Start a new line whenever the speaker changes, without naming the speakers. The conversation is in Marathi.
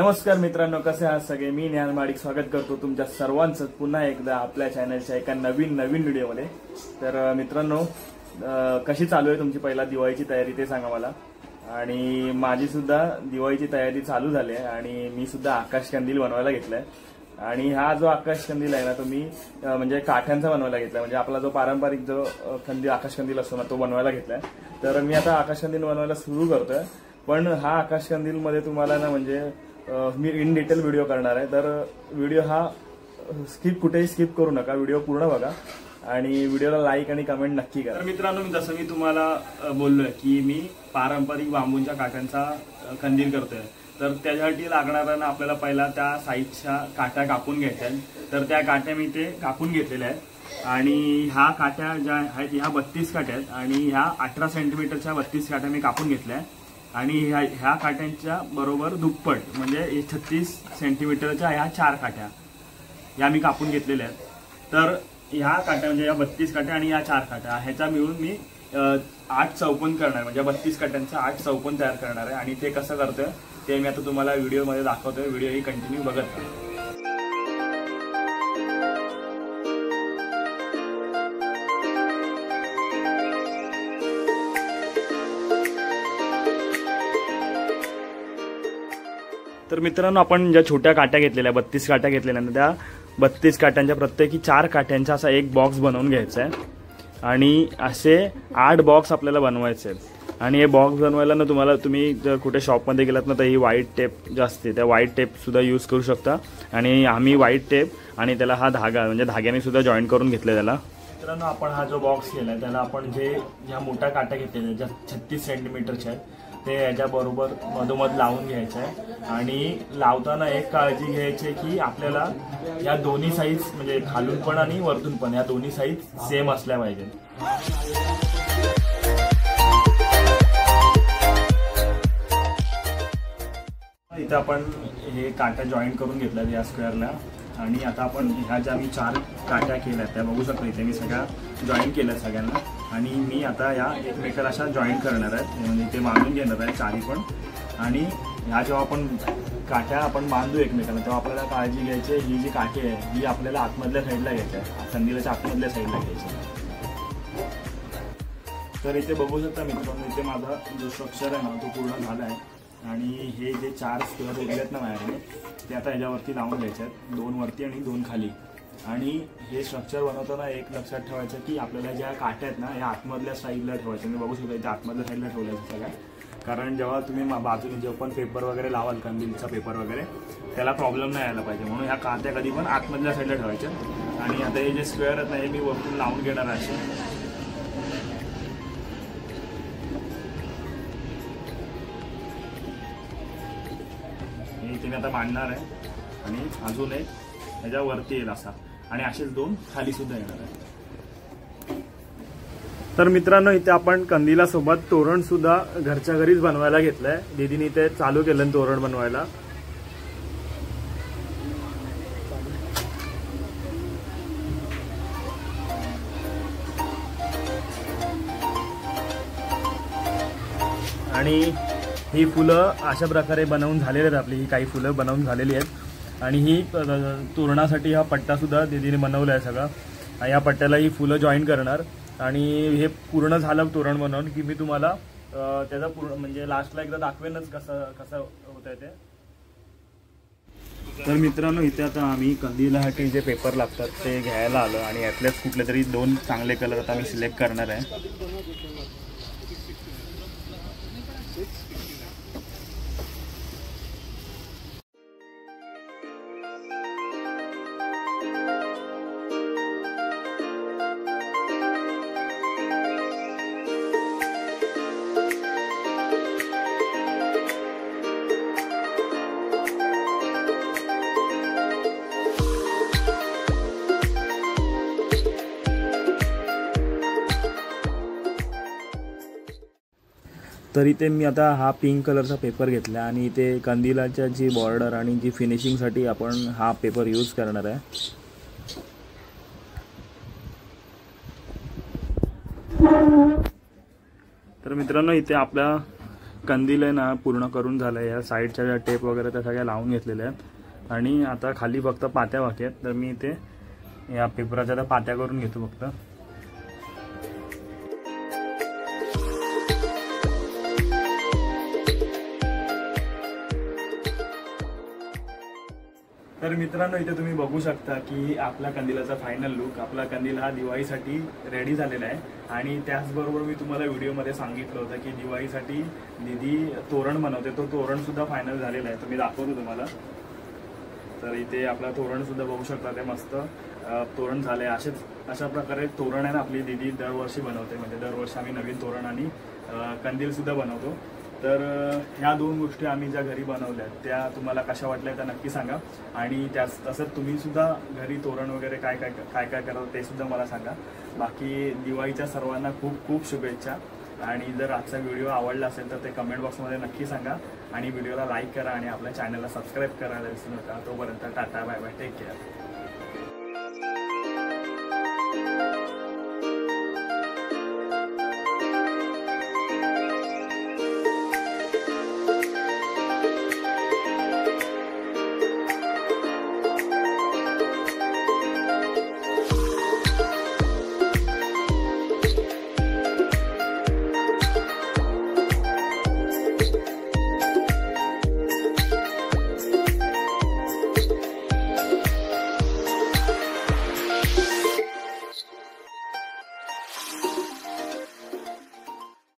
नमस्कार मित्रांनो कसे आहात सगळे? मी ज्ञान माडिक स्वागत करतो तुमच्या सर्वांचं पुन्हा एकदा आपल्या चॅनलच्या एका नवीन नवीन व्हिडिओमध्ये. तर मित्रांनो कशी चालू आहे तुमची पहिला दिवाळीची तयारी ते सांगा मला. आणि माझी सुद्धा दिवाळीची तयारी चालू झाली आहे आणि मी सुद्धा आकाश कंदील बनवायला घेतलाय. आणि हा जो आकाश कंदील आहे ना तो मी म्हणजे काठ्यांचा बनवायला घेतलाय. म्हणजे आपला जो पारंपरिक जो कंदील आकाश कंदील असतो ना तो बनवायला घेतलाय. तर मी आता आकाश कंदील बनवायला सुरू करतोय. पण हा आकाश कंदील मध्ये तुम्हाला ना म्हणजे मी इन डिटेल व्हिडिओ करणार आहे. तर व्हिडिओ हा स्किप कुठेही स्किप करू नका. व्हिडिओ पूर्ण बघा. आणि व्हिडिओला लाईक आणि कमेंट नक्की करा. तर मित्रांनो मी जसं मी तुम्हाला बोललोय की मी पारंपरिक बांबूंच्या काट्यांचा खंदीर करतोय. तर त्याच्यासाठी लागणाऱ्या आपल्याला पहिला त्या साईजच्या काट्या कापून घ्यायच्या आहेत. तर त्या काट्या मी ते कापून घेतलेल्या आहेत. आणि ह्या काट्या ज्या आहेत ह्या बत्तीस काट्या आहेत. आणि ह्या अठरा सेंटीमीटरच्या बत्तीस काट्या मी कापून घेतल्या आहेत. आणि ह्या ह्या काट्यांच्या बरोबर दुप्पट म्हणजे छत्तीस सेंटीमीटरच्या ह्या चार काट्या या मी कापून घेतलेल्या आहेत. तर ह्या काट्या म्हणजे या बत्तीस काट्या आणि या चार काट्या ह्याचा मिळून मी आठ चौपन करणार आहे. म्हणजे बत्तीस काट्यांचा आठ चौपन तयार करणार आहे. आणि ते कसं करतोय ते मी आता तुम्हाला व्हिडिओमध्ये दाखवतोय. व्हिडिओ ही कंटिन्यू बघत राहा. तर मित्रांनो आपण ज्या छोट्या काट्या घेतलेल्या बत्तीस काट्या घेतलेल्या ना त्या बत्तीस काट्यांच्या प्रत्येकी चार काट्यांचा असा एक बॉक्स बनवून घ्यायचा आहे. आणि असे आठ बॉक्स आपल्याला बनवायचे आहेत. आणि हे बॉक्स बनवायला ना तुम्हाला तुम्ही जर कुठे शॉपमध्ये गेलात ना तर ही व्हाईट टेप जी असते त्या व्हाईट टेपसुद्धा यूज करू शकता. आणि आम्ही व्हाईट टेप आणि त्याला हा धागा म्हणजे धाग्याने सुद्धा जॉईन करून घेतला त्याला. मित्रांनो आपण हा जो बॉक्स केला त्याला आपण जे ह्या मोठ्या काट्या घेतलेल्या ज्या छत्तीस सेंटीमीटरच्या आहेत ते याच्याबरोबर मधोमध लावून घ्यायचं आहे आणि लावताना एक काळजी घ्यायची आहे की आपल्याला या दोन्ही साईज म्हणजे खालून पण आणि वरतून पण या दोन्ही साईज सेम असल्या पाहिजे. इथं आपण हे काट्या जॉईन करून घेतल्यात या स्क्वेअरला आणि आता आपण ह्या ज्या मी चार काट्या केल्या त्या बघू शकतो इथे मी सगळ्या जॉईन केल्या सगळ्यांना. आणि मी आता या एकमेकाला अशा जॉईन करणार आहेत म्हणजे ते बांधून घेणार आहे चारी पण. आणि ह्या जेव्हा आपण काठ्या आपण बांधू एकमेकांना तेव्हा आपल्याला काळजी घ्यायची आहे, ही जी काठी आहे ही आपल्याला आतमधल्या साईडला घ्यायची आहे. संधीलाच्या आतमधल्या साईडला घ्यायची आहे. तर इथे बघू शकता मित्रांनो इथे माझा जो स्ट्रक्चर आहे ना तो पूर्ण झाला आहे. आणि हे जे चार स्क्वेअर आहेत ना माझ्याकडे ते आता ह्याच्यावरती लावून घ्यायचे आहेत. दोन वरती आणि दोन खाली. आणि हे स्ट्रक्चर बनवताना एक लक्षात ठेवायचं की आपल्याला ज्या काट्या आहेत ना ह्या आतमधल्या साईडला ठेवायचं. मी बघू शकतो इथे आतमधल्या साईडला ठेवल्याचं सगळ्या. कारण जेव्हा तुम्ही बाजूने जेव्हा पण पेपर वगैरे लावाल कंदीलचा पेपर वगैरे त्याला प्रॉब्लेम नाही यायला पाहिजे. म्हणून ह्या कात्या कधी पण आतमधल्या साईडला ठेवायच्या. आणि आता हे जे स्क्वेअर आहेत ना हे मी वरतून लावून घेणार आहे असे. हे इथे मी आता मांडणार आहे. आणि अजून एक ह्याच्यावरती येईल असा. आणि असेच दोन खाली सुद्धा येणार आहे तर मित्रांनो इथे आपण कंदिला सोबत तोरण सुद्धा घरच्या घरीच बनवायला घेतलंय. दिदीने इथे चालू केलं तोरण बनवायला. आणि ही फुलं अशा प्रकारे बनवून झालेली आहेत आपली. ही काही फुलं बनवून झालेली आहेत. आणि ही तोरणासाठी हा पट्टासुद्धा दीदीने बनवला आहे सगळा. आणि या पट्ट्याला ही फुलं जॉईन करणार. आणि हे पूर्ण झालं तोरण बनवून की मी तुम्हाला त्याचा पूर्ण म्हणजे लास्टला एकदा दाखवेनच कसं कसं होत आहे ते. तर मित्रांनो इथे आता आम्ही कंदिलासाठी जे पेपर लागतात ते घ्यायला आलो. आणि यातल्याच कुठले तरी दोन चांगले कलर आता मी सिलेक्ट करणार आहे. तर इथे मी आता हा पिंक कलरचा पेपर घेतला आणि इथे कंदिलाच्या जी बॉर्डर आणि जी फिनिशिंगसाठी आपण हा पेपर यूज करणार आहे. तर मित्रांनो इथे आपल्या कंदील आहे ना पूर्ण करून झालं या साईडच्या ज्या टेप वगैरे त्या सगळ्या लावून घेतलेल्या आहेत. आणि आता खाली फक्त पात्या बाकी आहेत. तर मी इथे या पेपराच्या त्या पात्या करून घेतो फक्त. तर मित्रांनो इथे तुम्ही बघू शकता की आपला कंदिलाचा फायनल लुक आपला कंदील हा दिवाळीसाठी रेडी झालेला आहे. आणि त्याचबरोबर मी तुम्हाला व्हिडिओमध्ये सांगितलं होतं की दिवाळीसाठी दिदी तोरण बनवते. तो तोरणसुद्धा फायनल झालेला आहे. तर मी दाखवतो तुम्हाला. तर इथे आपला तोरणसुद्धा बघू शकता ते मस्त तोरण झालं आहे असेच अशा प्रकारे तोरण आहे ना आपली दिदी दरवर्षी बनवते. म्हणजे दरवर्षी आम्ही नवीन तोरण आणि कंदीलसुद्धा बनवतो. तर ह्या दोन गोष्टी आम्ही ज्या घरी बनवल्या त्या तुम्हाला कशा वाटल्या त्या नक्की सांगा. आणि त्याच तसंच तुम्ही सुद्धा घरी तोरण वगैरे काय काय काय काय करता ते सुद्धा मला सांगा. बाकी दिवाळीच्या सर्वांना खूप खूप शुभेच्छा. आणि जर आजचा व्हिडिओ आवडला असेल तर ते कमेंट बॉक्समध्ये नक्की सांगा. आणि व्हिडिओला लाईक करा आणि आपल्या चॅनलला सबस्क्राईब करायला विसरू नका. तोपर्यंत tata bye bye take care